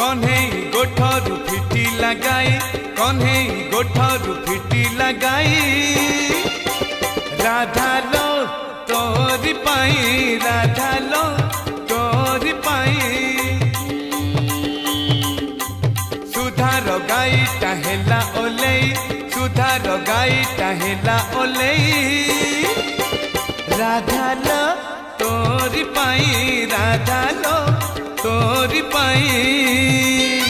कन्हे गोठरू फिटी लगाई कन्हे गोठरू फिटी लगाई राधा लो तोरी पाई राधा लो तोरी पाई सुधार गाई टहेला ओलई सुधार गाई टहेला ओलई राधा लो तोरी पाई राधा মোর পায়ে